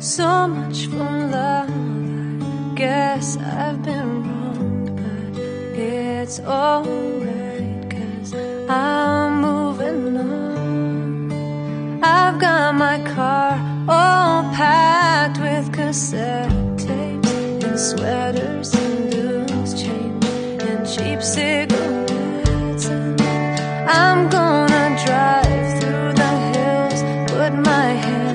So much for love. I guess I've been wrong, but it's alright, cause I'm moving on. I've got my car all packed with cassette tape and sweaters and loose change and cheap cigarettes. And I'm gonna drive through the hills, put my head.